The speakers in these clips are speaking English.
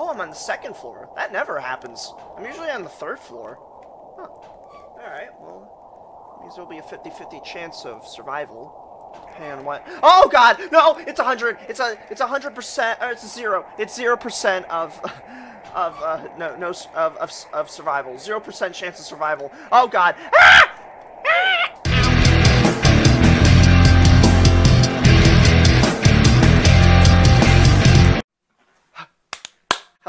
Oh, I'm on the second floor. That never happens. I'm usually on the third floor. Huh. Alright, well, means there'll be a 50-50 chance of survival. Depending on what... Oh, God! No! It's a 100! It's a... It's a 100%... Or it's a zero. It's 0% of... Of, uh, no, no, of, of, of survival. 0% chance of survival. Oh, God. Ah!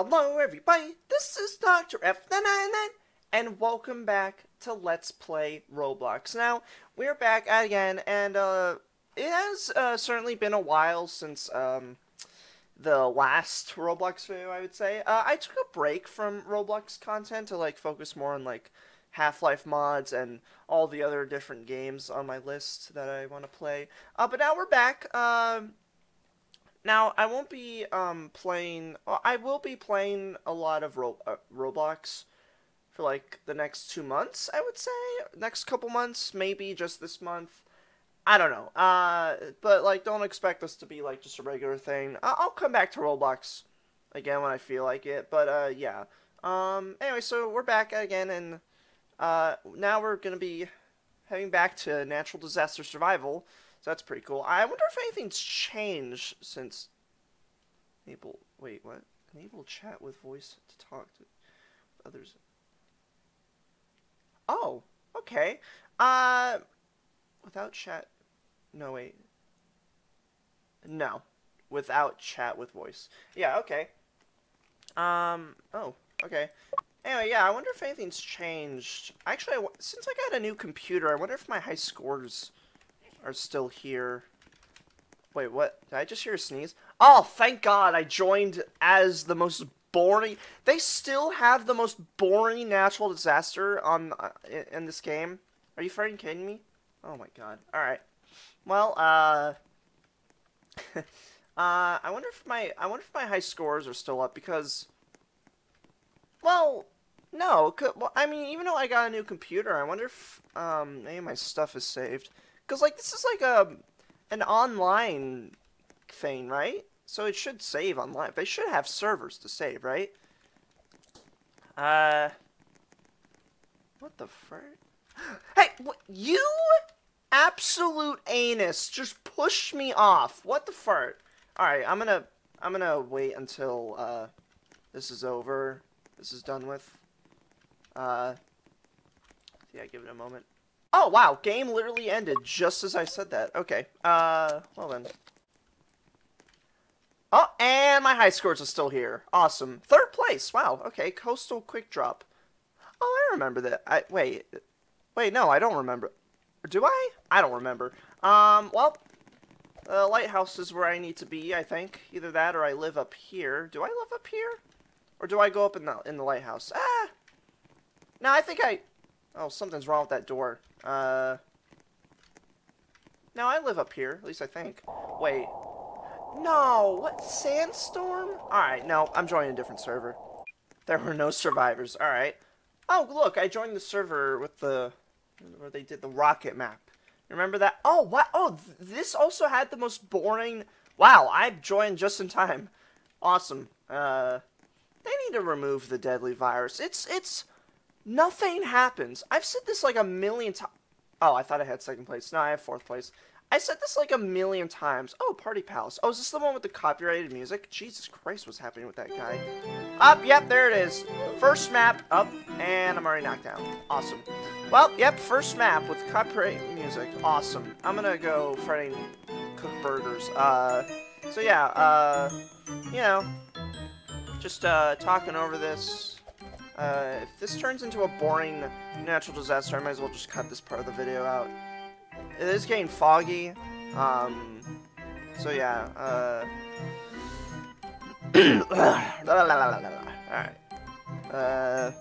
Hello everybody, this is Dr. F999, and welcome back to Let's Play Roblox. Now, we're back again, and uh, it has uh, certainly been a while since um, the last Roblox video, I would say. Uh, I took a break from Roblox content to like focus more on like Half-Life mods and all the other different games on my list that I want to play. Uh, but now we're back. Um, now, I won't be um, playing. I will be playing a lot of Ro uh, Roblox for like the next two months. I would say next couple months, maybe just this month. I don't know. Uh, but like, don't expect this to be like just a regular thing. I I'll come back to Roblox again when I feel like it. But uh, yeah. Um. Anyway, so we're back again, and uh, now we're gonna be heading back to natural disaster survival. So that's pretty cool. I wonder if anything's changed since enable. Wait, what? Enable chat with voice to talk to others. Oh, okay. Uh, without chat. No wait. No, without chat with voice. Yeah. Okay. Um. Oh. Okay. Anyway, yeah. I wonder if anything's changed. Actually, since I got a new computer, I wonder if my high scores are still here. Wait, what? Did I just hear a sneeze? Oh, thank God I joined as the most boring... They still have the most boring natural disaster on uh, in this game. Are you freaking kidding me? Oh my God. Alright. Well, uh... uh, I wonder if my I wonder if my high scores are still up because, well, no. Well, I mean, even though I got a new computer, I wonder if um any of my stuff is saved. Because, like, this is like a an online thing, right? So it should save online. They should have servers to save, right? Uh... What the frick? Hey, what, you absolute anus just pushed me off. What the fart? Alright, I'm gonna, I'm gonna wait until, uh, this is over. This is done with. Uh, yeah, give it a moment. Oh, wow. Game literally ended just as I said that. Okay. Uh, well then. Oh, and my high scores are still here. Awesome. Third place. Wow. Okay. Coastal Quick Drop. Oh, I remember that. I Wait. Wait, no, I don't remember. Do I? I don't remember. Um, well, the lighthouse is where I need to be, I think. Either that or I live up here. Do I live up here? Or do I go up in the, in the lighthouse? Ah! No, I think I... Oh, something's wrong with that door. Uh... No, I live up here. At least I think. Wait. No! What? Sandstorm? Alright, no. I'm joining a different server. There were no survivors. Alright. Oh, look. I joined the server with the... Where they did the rocket map. Remember that? Oh, what? Oh, th this also had the most boring... Wow, I joined just in time. Awesome. Uh... They need to remove the deadly virus. It's... It's... Nothing happens. I've said this like a million times. Oh, I thought I had second place. No, I have fourth place. I said this like a million times. Oh, Party Palace. Oh, is this the one with the copyrighted music? Jesus Christ, what's happening with that guy? Up, yep, there it is. First map, up, and I'm already knocked down. Awesome. Well, yep, first map with copyrighted music. Awesome. I'm gonna go frying cook burgers. Uh, so yeah, uh, you know, just, uh, talking over this. Uh, if this turns into a boring natural disaster, I might as well just cut this part of the video out. It is getting foggy, um, so yeah, uh... Alright. Uh...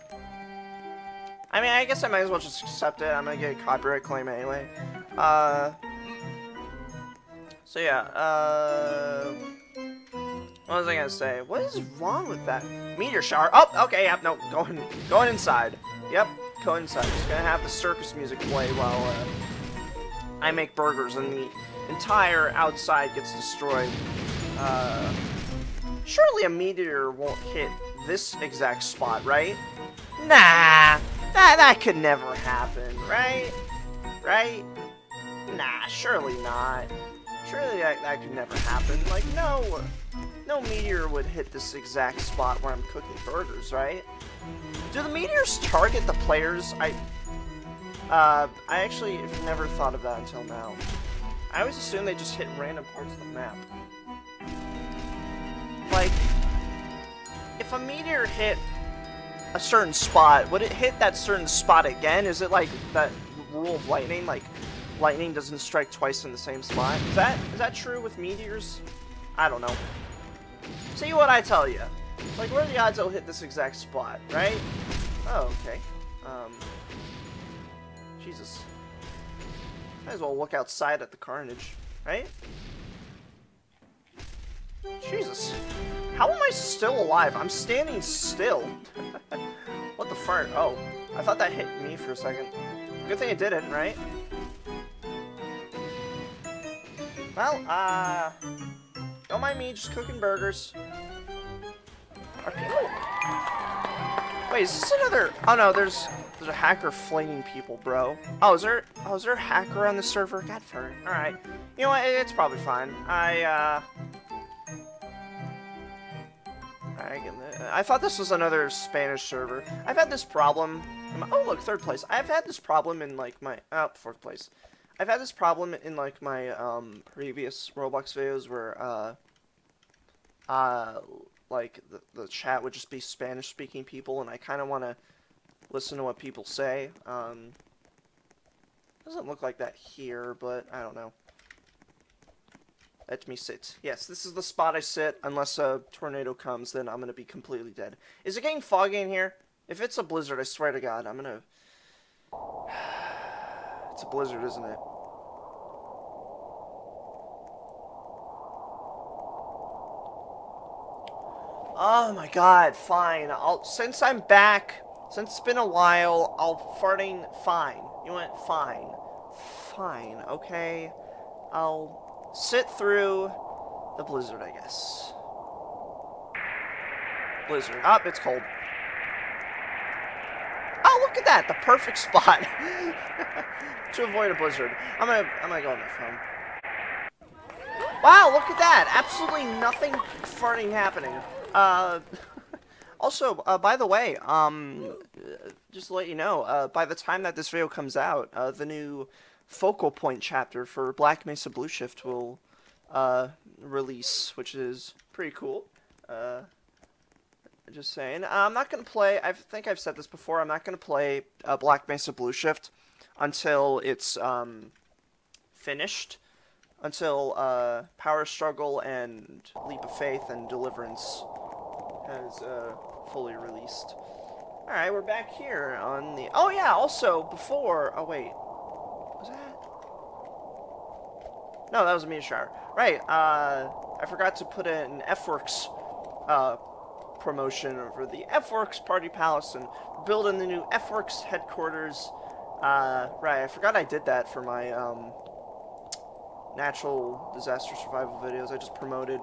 I mean, I guess I might as well just accept it. I'm gonna get a copyright claim anyway. Uh... So yeah, uh... What was I gonna say? What is wrong with that? Meteor shower. Oh, okay, yep, no, going, going inside. Yep, go inside. Just gonna have the circus music play while uh, I make burgers and the entire outside gets destroyed. Uh, surely a meteor won't hit this exact spot, right? Nah, that, that could never happen, right? Right? Nah, surely not. Surely that, that could never happen. Like, no, no meteor would hit this exact spot where I'm cooking burgers, right? Do the meteors target the players? I, uh, I actually have never thought of that until now. I always assume they just hit random parts of the map. Like, if a meteor hit a certain spot, would it hit that certain spot again? Is it like that rule of lightning? Like, lightning doesn't strike twice in the same spot? Is that is that true with meteors? I don't know. See what I tell you. Like, what are the odds it'll hit this exact spot, right? Oh, okay. Um, Jesus. Might as well look outside at the carnage, right? Jesus. How am I still alive? I'm standing still. what the fart? Oh, I thought that hit me for a second. Good thing it didn't, right? Well, uh... Don't mind me, just cooking burgers. Are people... Wait, is this another... Oh no, there's... There's a hacker flaming people, bro. Oh, is there... Oh, is there a hacker on the server? God, for Alright. You know what? It's probably fine. I, uh... I thought this was another Spanish server. I've had this problem. Oh, look, third place. I've had this problem in, like, my... Oh, fourth place. I've had this problem in, like, my, um, previous Roblox videos where, uh... Uh, like, the, the chat would just be Spanish-speaking people, and I kind of want to listen to what people say. Um... Doesn't look like that here, but I don't know. Let me sit. Yes, this is the spot I sit. Unless a tornado comes, then I'm going to be completely dead. Is it getting foggy in here? If it's a blizzard, I swear to God, I'm going to... It's a blizzard, isn't it? Oh my god, fine. I'll since I'm back, since it's been a while, I'll farting fine. You went fine. Fine, okay. I'll sit through the blizzard, I guess. Blizzard. Up, oh, it's cold. Look at that! The perfect spot to avoid a blizzard. I'm gonna, I'm gonna go on my phone. Wow, look at that! Absolutely nothing farting happening. Uh, also, uh, by the way, um, just to let you know, uh, by the time that this video comes out, uh, the new focal point chapter for Black Mesa Blue Shift will uh, release, which is pretty cool. Uh, just saying. Uh, I'm not going to play, I think I've said this before, I'm not going to play uh, Black Mesa Blue Shift until it's um, finished. Until uh, Power Struggle and Leap of Faith and Deliverance has uh, fully released. Alright, we're back here on the... Oh yeah, also, before... Oh wait, was that? No, that was a meteor shower. Right, uh, I forgot to put in F-Works, uh, promotion for the F-Works Party Palace and building the new F-Works headquarters. Uh, right, I forgot I did that for my, um, natural disaster survival videos. I just promoted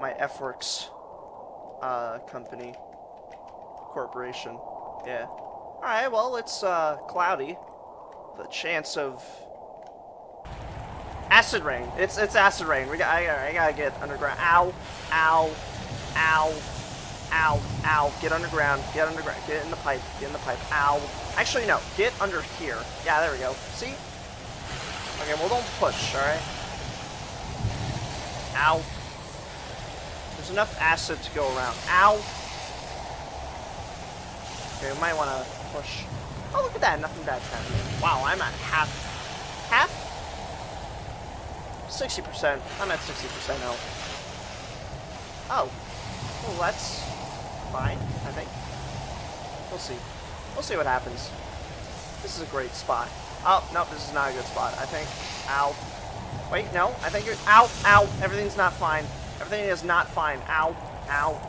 my F-Works, uh, company, corporation. Yeah. Alright, well, it's, uh, cloudy the chance of acid rain. It's it's acid rain. We got I, I gotta get underground. Ow, ow, ow, ow, ow. Get underground. Get underground. Get in the pipe. Get in the pipe. Ow. Actually, no. Get under here. Yeah, there we go. See? Okay, well, don't push. All right. Ow. There's enough acid to go around. Ow. Okay, we might want to push. Oh, look at that. Nothing bad's happening. Wow, I'm at half. Half? 60%. I'm at 60% health. Oh. Well, that's fine, I think. We'll see. We'll see what happens. This is a great spot. Oh, no, this is not a good spot, I think. Ow. Wait, no, I think you're- Ow, ow, everything's not fine. Everything is not fine. Ow, ow.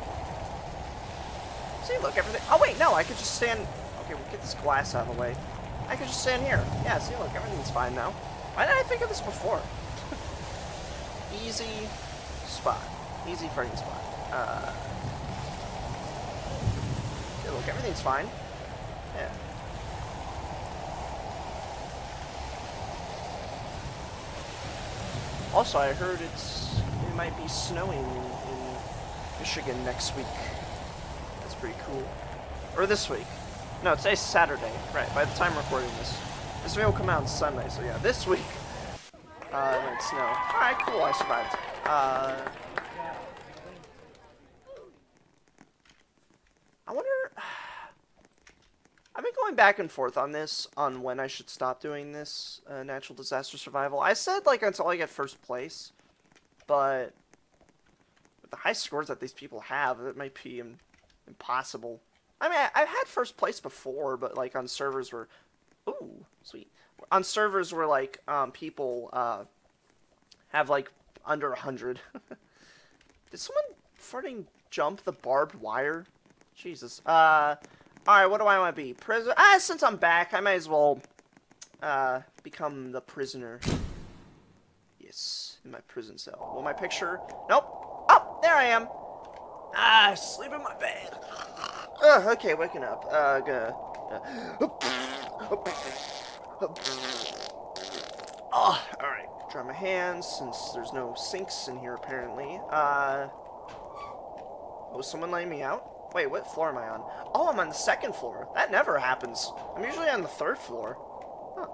See, look, everything- Oh, wait, no, I could just stand- Okay, we'll get this glass out of the way. I could just stand here. Yeah, see, look, everything's fine now. Why didn't I think of this before? Easy spot. Easy friggin' spot. Uh, look, everything's fine. Yeah. Also, I heard it's it might be snowing in, in Michigan next week. That's pretty cool. Or this week. No, today's Saturday. Right, by the time recording this. This video will come out on Sunday, so yeah, this week. Uh, it might snow. Alright, cool, I survived. Uh... I wonder... I've been going back and forth on this, on when I should stop doing this uh, natural disaster survival. I said, like, until I get first place, but with the high scores that these people have, it might be Im impossible. I mean, I, have had first place before, but, like, on servers where... Ooh, sweet. On servers where, like, um, people uh, have, like, under 100. Did someone farting jump the barbed wire? Jesus. Uh... Alright, what do I want to be? Prisoner? Ah, since I'm back, I might as well uh, become the prisoner. Yes, in my prison cell. Will my picture? Nope. Oh, there I am. Ah, sleep in my bed. Uh, okay, waking up. Uh, gonna... Oh, alright. Dry my hands, since there's no sinks in here, apparently. Uh... Was someone letting me out? Wait, what floor am I on? Oh, I'm on the second floor. That never happens. I'm usually on the third floor. Huh.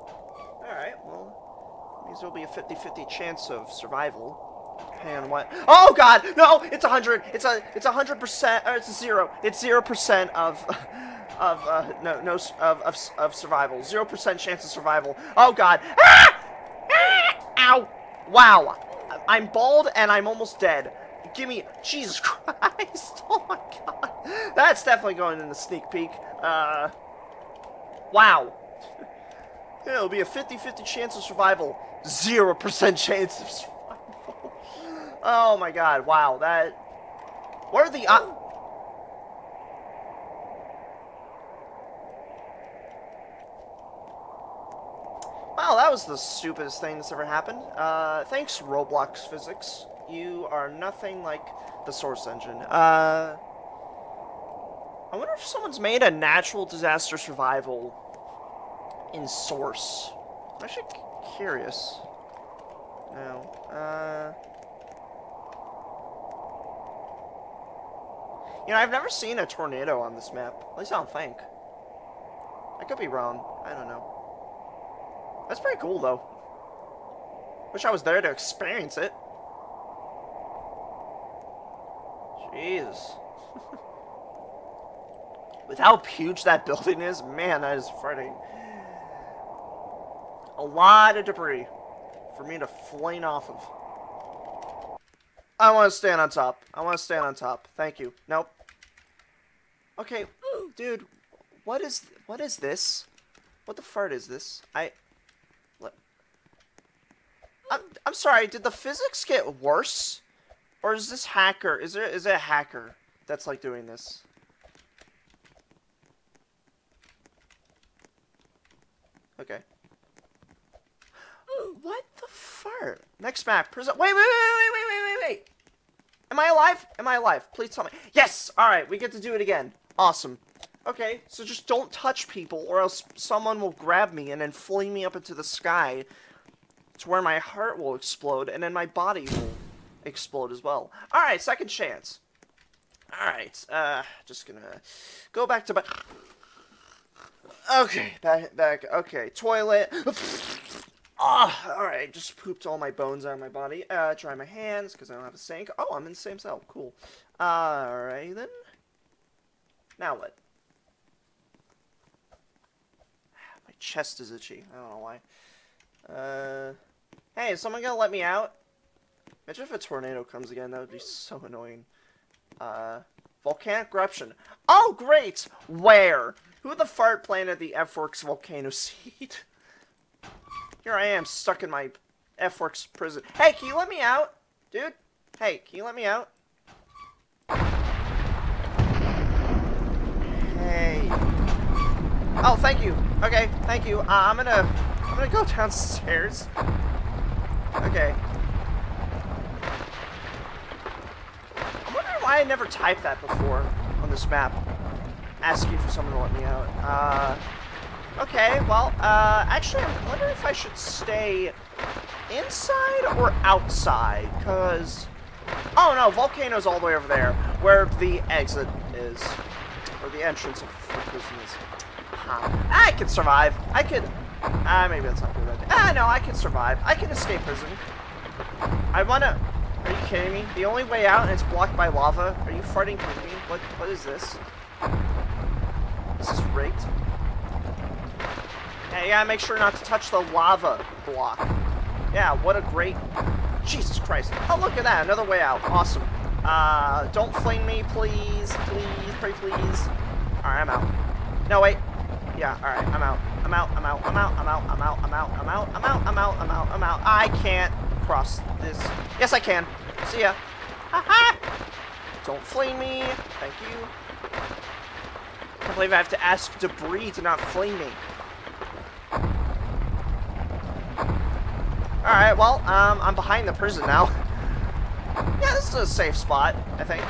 Alright, well, means there'll be a 50-50 chance of survival. On what... Oh, God! No! It's a 100! It's a... It's a 100%... Or it's a zero. It's 0% of... Of, uh, no, no, of, of, of survival. 0% chance of survival. Oh, God. Ah! Ah! Ow! Wow. I'm bald and I'm almost dead. Give me... Jesus Christ! Oh, my God. That's definitely going in the sneak peek. Uh, wow. It'll be a 50-50 chance of survival. 0% chance of survival. Oh my god, wow, that... What are the... Uh, Wow, that was the stupidest thing that's ever happened. Uh, thanks, Roblox Physics. You are nothing like the Source Engine. Uh... I wonder if someone's made a natural disaster survival in Source. I'm actually curious. No. Uh... You know, I've never seen a tornado on this map. At least I don't think. I could be wrong. I don't know. That's pretty cool, though. Wish I was there to experience it. Jeez. With how huge that building is, man, that is frightening. A lot of debris for me to flame off of. I want to stand on top. I want to stand on top. Thank you. Nope. Okay, dude, what is what is this? What the fart is this? I. What? I'm I'm sorry. Did the physics get worse, or is this hacker? Is there is it a hacker that's like doing this? Okay. What the fart? Next map. Prison. Wait, wait, wait, wait, wait, wait, wait, wait. Am I alive? Am I alive? Please tell me. Yes! Alright, we get to do it again. Awesome. Okay, so just don't touch people or else someone will grab me and then fling me up into the sky to where my heart will explode and then my body will explode as well. Alright, second chance. Alright, uh, just gonna go back to my... Okay, back, back, okay, toilet. Ah, oh, alright, just pooped all my bones out of my body. Uh, dry my hands, because I don't have a sink. Oh, I'm in the same cell, cool. Alright, then. Now what? My chest is itchy, I don't know why. Uh, hey, is someone gonna let me out? Imagine if a tornado comes again, that would be so annoying. Uh, volcanic eruption. Oh, great! Where? Who the fart planted the F-Works volcano seed? Here I am, stuck in my F-Works prison. Hey, can you let me out? Dude? Hey, can you let me out? Hey. Oh, thank you. Okay, thank you. Uh, I'm gonna... I'm gonna go downstairs. Okay. I'm wondering why I never typed that before on this map. Asking for someone to let me out. Uh, okay, well, uh, actually, I'm wondering if I should stay inside or outside, because... Oh, no, Volcano's all the way over there, where the exit is. Or the entrance of the prison is. Huh. I can survive. I can... Ah, maybe that's not good. Ah, no, I can survive. I can escape prison. I wanna... Are you kidding me? The only way out and it's blocked by lava? Are you farting kidding me? What, what is this? This is rigged. Yeah, you make sure not to touch the lava block. Yeah, what a great... Jesus Christ. Oh, look at that. Another way out. Awesome. Uh, don't flame me, please. Please, pray please. Alright, I'm out. No, wait. Yeah, alright, I'm out. I'm out, I'm out, I'm out, I'm out, I'm out, I'm out, I'm out, I'm out, I'm out, I'm out, I'm out. I can't cross this. Yes, I can. See ya. Ha Don't flame me. Thank you. I can't believe I have to ask debris to not flame me. Alright, well, um, I'm behind the prison now. yeah, this is a safe spot, I think.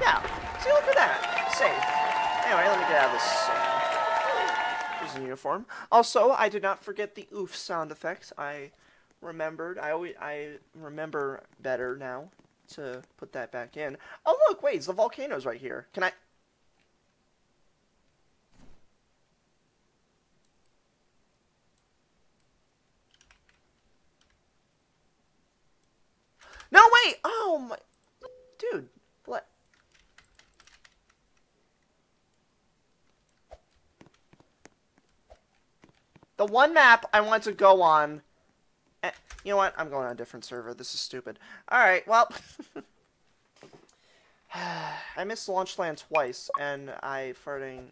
Yeah. See, look at that. Safe. Anyway, let me get out of this uh, prison uniform. Also, I did not forget the oof sound effect. I remembered. I always I remember better now to put that back in. Oh look, wait, the volcano's right here. Can I? No, wait! Oh my... Dude, what? The one map I want to go on you know what? I'm going on a different server. This is stupid. Alright, well. I missed Launchland twice, and I farting...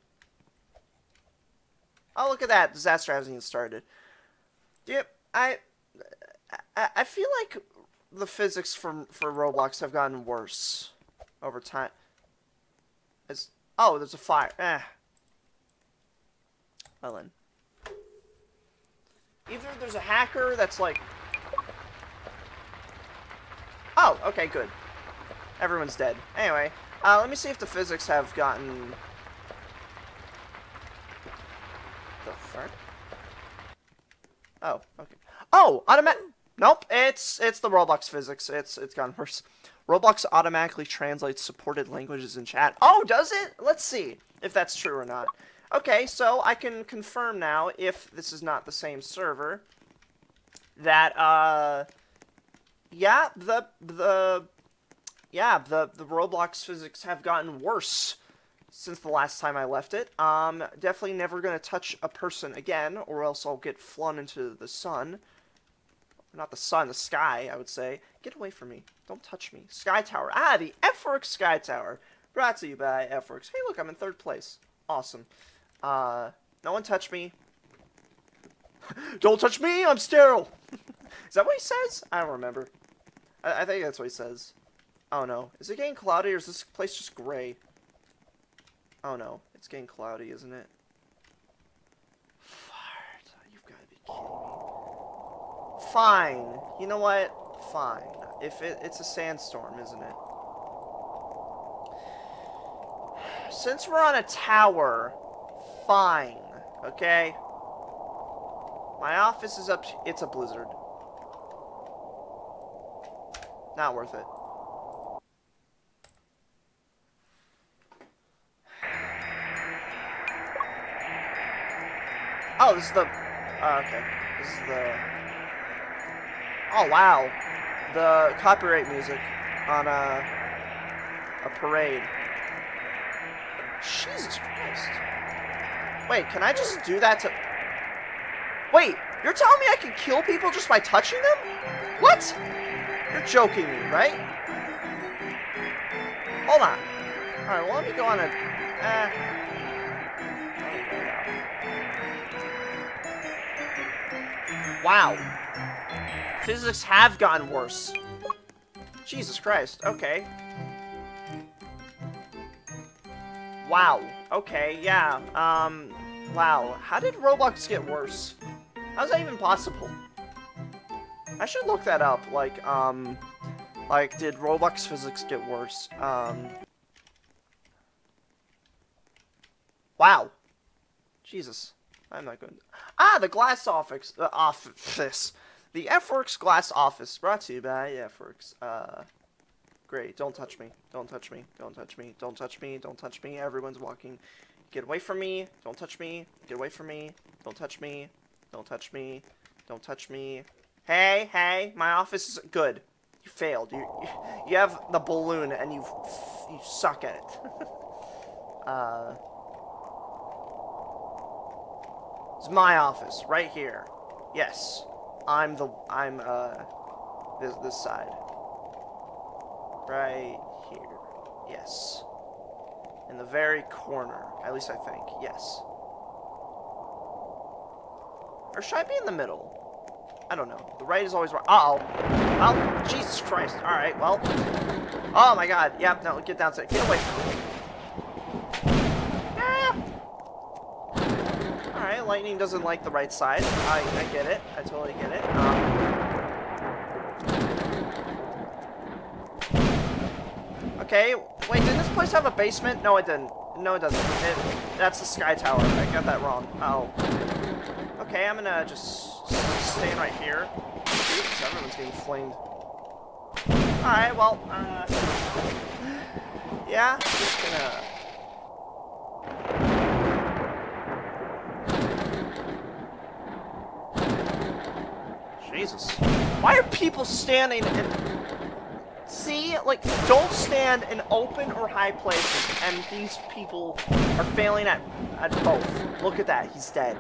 Oh, look at that. Disaster hasn't even started. Yep, I, I... Feel like the physics for, for Roblox have gotten worse over time. It's, oh, there's a fire. Eh. Well then. Either there's a hacker that's like... Oh, okay, good. Everyone's dead. Anyway, uh, let me see if the physics have gotten... The fuck? Oh, okay. Oh, automatic... Nope, it's it's the Roblox physics. It's It's gotten worse. Roblox automatically translates supported languages in chat. Oh, does it? Let's see if that's true or not. Okay, so I can confirm now, if this is not the same server, that, uh, yeah, the, the, yeah, the, the Roblox physics have gotten worse since the last time I left it. Um, definitely never gonna touch a person again, or else I'll get flung into the sun. Not the sun, the sky, I would say. Get away from me. Don't touch me. Sky Tower. Ah, the F-Works Sky Tower. Brought to you by F-Works. Hey, look, I'm in third place. Awesome. Uh, no one touch me. don't touch me, I'm sterile. is that what he says? I don't remember. I, I think that's what he says. Oh no. Is it getting cloudy or is this place just gray? Oh no. It's getting cloudy, isn't it? Fart. You've got to be kidding me. Fine. You know what? Fine. If it, it's a sandstorm, isn't it? Since we're on a tower, fine, okay? My office is up, it's a blizzard. Not worth it. Oh, this is the, oh, okay. This is the, oh wow. The copyright music on a, a parade. Jesus Christ. Wait, can I just do that to... Wait, you're telling me I can kill people just by touching them? What? You're joking me, right? Hold on. Alright, well, let me go on a... Eh. Wow. Physics have gotten worse. Jesus Christ. Okay. Wow. Okay, yeah. Um, wow. How did Roblox get worse? How's that even possible? I should look that up. Like, um, Like, did Roblox physics get worse? Um. Wow. Jesus. I'm not going to... Ah, the glass office. The office. The FWorks glass office. Brought to you by FWorks. Uh, great. Don't touch me. Don't touch me. Don't touch me. Don't touch me. Don't touch me. Everyone's walking. Get away from me. Don't touch me. Get away from me. Don't touch me. Don't touch me. Don't touch me. Hey, hey. My office is good. You failed. You, you have the balloon and you, you suck at it. uh... It's my office, right here. Yes. I'm the, I'm, uh, this, this side. Right here. Yes. In the very corner. At least I think. Yes. Or should I be in the middle? I don't know. The right is always right. Uh-oh. Oh, Jesus Christ. Alright, well. Oh my god. Yep, no, get downstairs. Get away from me. lightning doesn't like the right side. I, I get it. I totally get it. Um, okay, wait, did this place have a basement? No, it didn't. No, it doesn't. It, that's the Sky Tower. I got that wrong. Oh. Okay, I'm gonna just stand right here. Oops, everyone's getting flamed. Alright, well, uh... Yeah, just gonna... Jesus. Why are people standing in... See? Like, don't stand in open or high places, and these people are failing at, at both. Look at that. He's dead.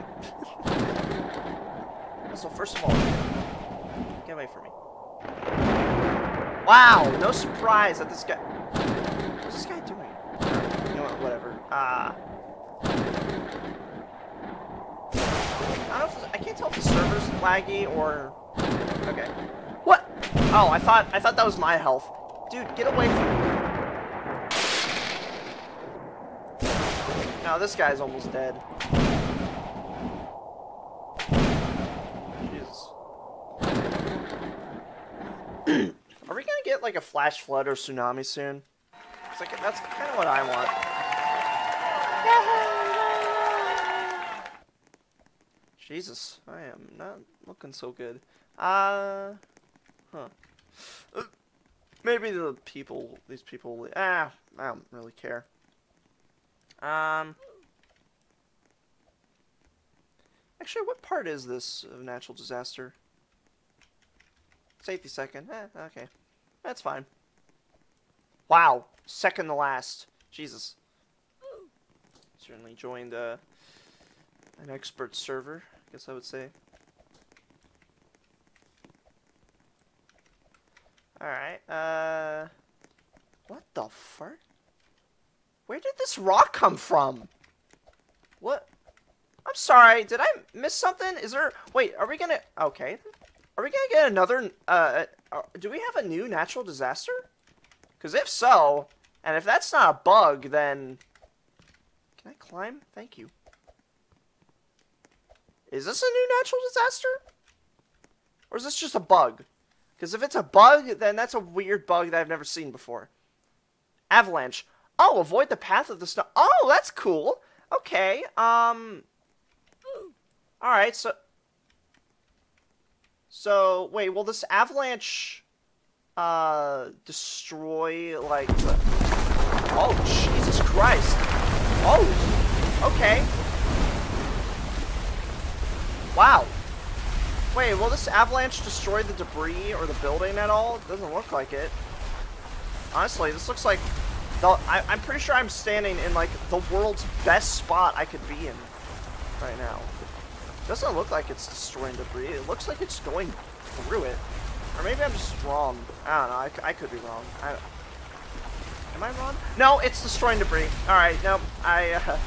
so, first of all, get away from me. Wow, no surprise that this guy... What's this guy doing? You know what, whatever. Ah. Uh, I don't I can't tell if the server's laggy or Okay. What? Oh, I thought I thought that was my health. Dude, get away from me. Now this guy's almost dead. Jesus. Are we gonna get like a flash flood or tsunami soon? Like, that's kind of what I want. Jesus, I am not looking so good. Uh, huh. Uh, maybe the people, these people, ah, I don't really care. Um, actually, what part is this of natural disaster? Safety second. Eh, okay. That's fine. Wow. Second to last. Jesus. Certainly joined uh, an expert server, I guess I would say. Alright, uh... What the fuck? Where did this rock come from? What? I'm sorry, did I miss something? Is there... Wait, are we gonna... Okay. Are we gonna get another... Uh, do we have a new natural disaster? Because if so, and if that's not a bug, then... Can I climb? Thank you. Is this a new natural disaster? Or is this just a bug? Because if it's a bug, then that's a weird bug that I've never seen before. Avalanche. Oh, avoid the path of the snow. Oh, that's cool. Okay. Um. All right. So. So wait. Will this avalanche, uh, destroy like? The... Oh Jesus Christ. Oh. Okay. Wow. Wait, will this avalanche destroy the debris or the building at all? It doesn't look like it. Honestly, this looks like... The, I, I'm pretty sure I'm standing in, like, the world's best spot I could be in right now. Doesn't look like it's destroying debris. It looks like it's going through it. Or maybe I'm just wrong. I don't know. I, I could be wrong. I, am I wrong? No, it's destroying debris. Alright, no. I, uh,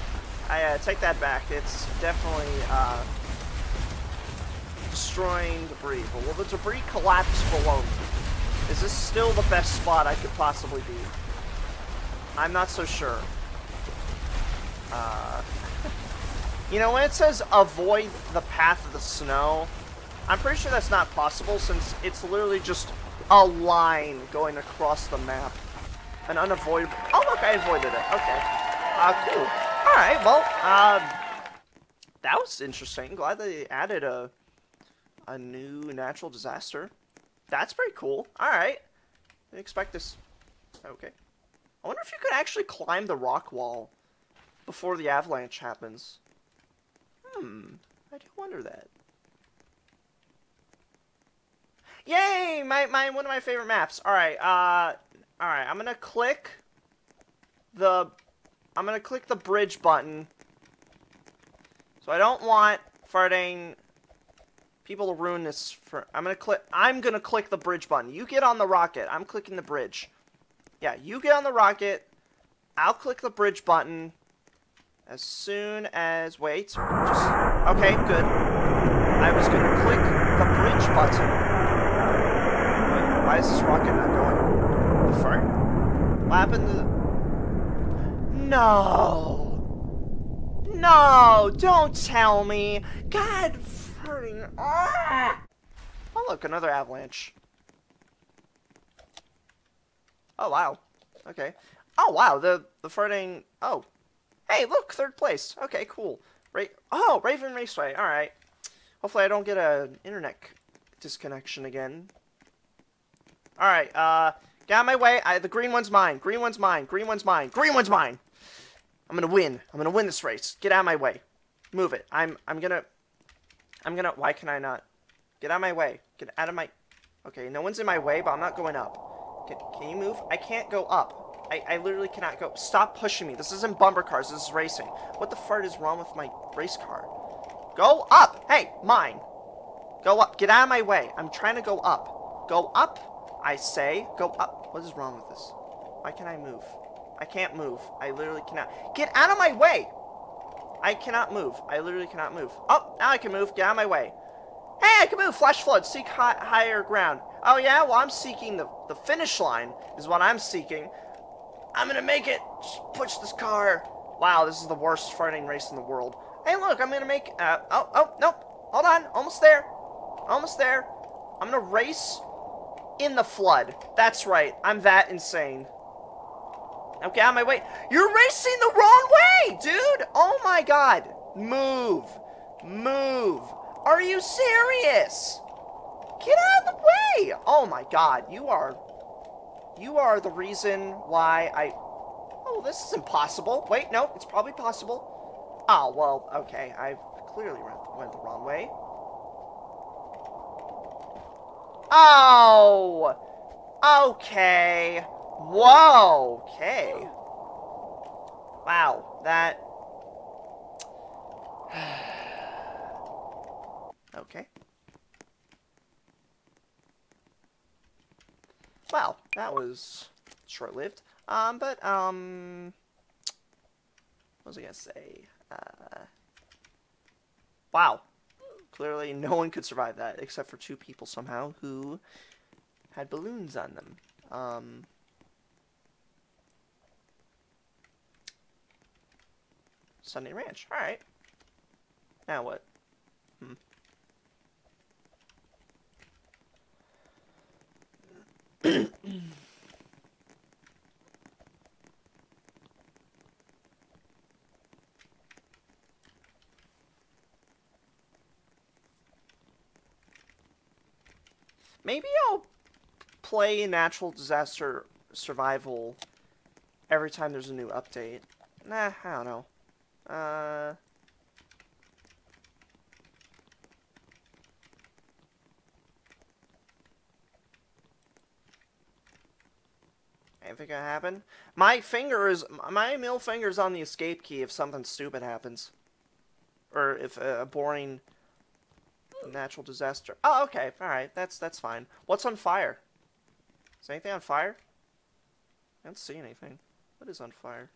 I uh, take that back. It's definitely... Uh, destroying debris, but will the debris collapse below me? Is this still the best spot I could possibly be? I'm not so sure. Uh, you know, when it says avoid the path of the snow, I'm pretty sure that's not possible since it's literally just a line going across the map. An unavoidable... Oh, look, I avoided it. Okay. Uh, cool. Alright, well, uh, that was interesting. Glad they added a, a new natural disaster. That's pretty cool. Alright. Didn't expect this. Okay. I wonder if you could actually climb the rock wall before the avalanche happens. Hmm. I do wonder that. Yay! My, my, one of my favorite maps. Alright, uh, alright, I'm gonna click the, I'm gonna click the bridge button. So I don't want farting people to ruin this for, I'm gonna click, I'm gonna click the bridge button. You get on the rocket, I'm clicking the bridge. Yeah, you get on the rocket, I'll click the bridge button as soon as, wait, just, okay, good. I was gonna click the bridge button why is this rocket not going? The fart? What happened to the... No! No! Don't tell me! God farting! Ah! Oh look, another avalanche. Oh wow. Okay. Oh wow, the the farting oh. Hey, look, third place. Okay, cool. Right oh, Raven Raceway, alright. Hopefully I don't get an internet disconnection again. Alright, uh, get out of my way. I, the green one's mine. Green one's mine. Green one's mine. Green one's mine. I'm gonna win. I'm gonna win this race. Get out of my way. Move it. I'm, I'm gonna, I'm gonna, why can I not? Get out of my way. Get out of my, okay, no one's in my way, but I'm not going up. Can, can you move? I can't go up. I, I literally cannot go. Stop pushing me. This isn't bumper cars. This is racing. What the fart is wrong with my race car? Go up! Hey, mine. Go up. Get out of my way. I'm trying to go up. Go up. I say, go up. What is wrong with this? Why can't I move? I can't move. I literally cannot. Get out of my way! I cannot move. I literally cannot move. Oh, now I can move. Get out of my way. Hey, I can move. Flash flood. Seek high, higher ground. Oh, yeah? Well, I'm seeking the, the finish line is what I'm seeking. I'm gonna make it. Push this car. Wow, this is the worst farting race in the world. Hey, look, I'm gonna make, uh, oh, oh, nope. Hold on. Almost there. Almost there. I'm gonna race in the flood. That's right. I'm that insane. Okay, on my way. You're racing the wrong way, dude! Oh my god. Move. Move. Are you serious? Get out of the way! Oh my god, you are... You are the reason why I... Oh, this is impossible. Wait, no, it's probably possible. Oh, well, okay. I clearly went the wrong way. Oh! Okay. Whoa! Okay. Wow, that... okay. Well, that was short-lived. Um, but, um... What was I gonna say? Uh... Wow. Clearly, no one could survive that, except for two people somehow who had balloons on them. Um, Sunday Ranch. Alright. Now what? Hmm. Maybe I'll play Natural Disaster Survival every time there's a new update. Nah, I don't know. Uh... Anything gonna happen? My finger is my middle finger's on the escape key if something stupid happens, or if a boring Natural disaster. Oh, okay. All right. That's that's fine. What's on fire? Is anything on fire? I don't see anything. What is on fire?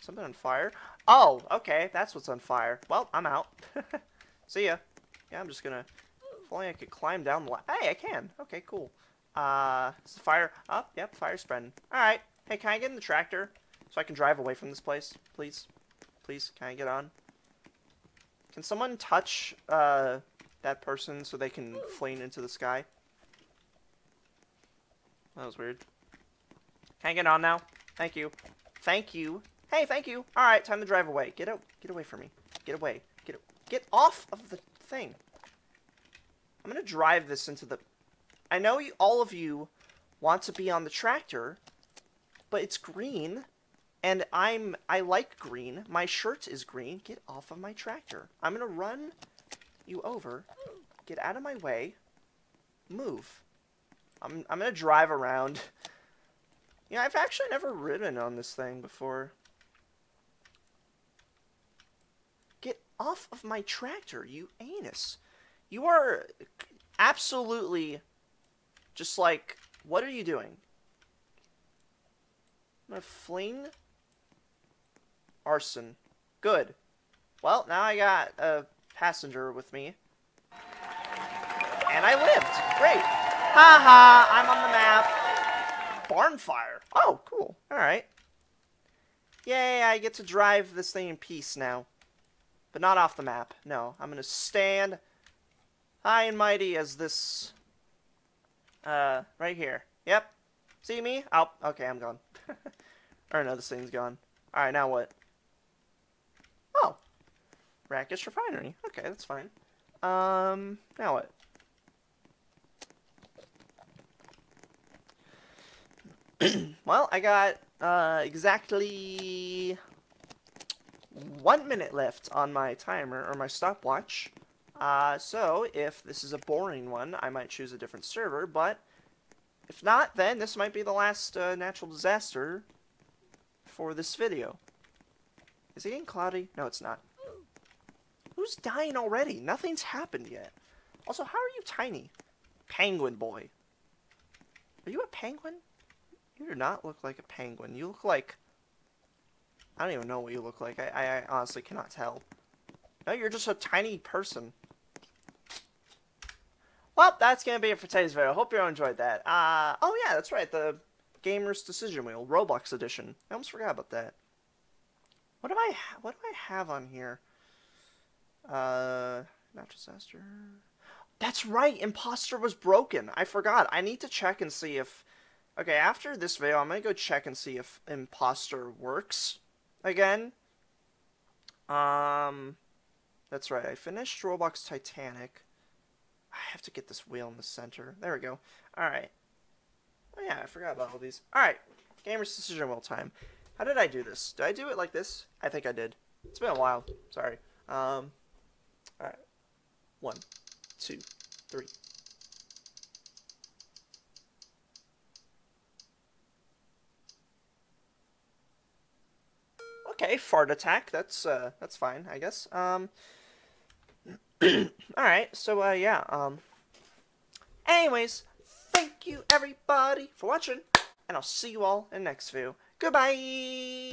Something on fire? Oh, okay. That's what's on fire. Well, I'm out. see ya. Yeah, I'm just gonna... If only I could climb down the... Hey, I can. Okay, cool. Uh, is the fire... Oh, yep, fire spreading. Alright. Hey, can I get in the tractor? So I can drive away from this place? Please? Please, can I get on? Can someone touch, uh, that person so they can fling into the sky? That was weird. Can I get on now? Thank you. Thank you. Hey, thank you. All right, time to drive away. Get out. Get away from me. Get away. Get get off of the thing. I'm gonna drive this into the. I know you, all of you want to be on the tractor, but it's green, and I'm I like green. My shirt is green. Get off of my tractor. I'm gonna run you over. Get out of my way. Move. I'm I'm gonna drive around. Yeah, I've actually never ridden on this thing before. Get off of my tractor, you anus. You are absolutely just like, what are you doing? I'm gonna fling arson. Good. Well, now I got a passenger with me. And I lived. Great. Haha, I'm on the map barn fire. Oh, cool. Alright. Yay, I get to drive this thing in peace now. But not off the map. No, I'm going to stand high and mighty as this... Uh, right here. Yep. See me? Oh, okay, I'm gone. or no, this thing's gone. Alright, now what? Oh. Rakish Refinery. Okay, that's fine. Um, now what? well, I got uh, exactly one minute left on my timer, or my stopwatch. Uh, so, if this is a boring one, I might choose a different server, but if not, then this might be the last uh, natural disaster for this video. Is it getting cloudy? No, it's not. Who's dying already? Nothing's happened yet. Also, how are you tiny? Penguin boy. Are you a penguin? You do not look like a penguin. You look like... I don't even know what you look like. I, I, honestly cannot tell. No, you're just a tiny person. Well, that's going to be it for today's video. Hope you all enjoyed that. Uh, oh yeah, that's right. The Gamer's Decision Wheel, Roblox Edition. I almost forgot about that. What do I, what do I have on here? Uh, not disaster. That's right, Imposter was broken. I forgot. I need to check and see if Okay, after this video, I'm gonna go check and see if Imposter works again. Um, that's right, I finished Roblox Titanic. I have to get this wheel in the center. There we go. Alright. Oh yeah, I forgot about all these. Alright, Gamer's Decision Wheel time. How did I do this? Did I do it like this? I think I did. It's been a while. Sorry. Um, alright. One, two, three. Okay, fart attack. That's uh, that's fine, I guess. Um. all right. So uh, yeah. Um. Anyways, thank you everybody for watching, and I'll see you all in the next video. Goodbye.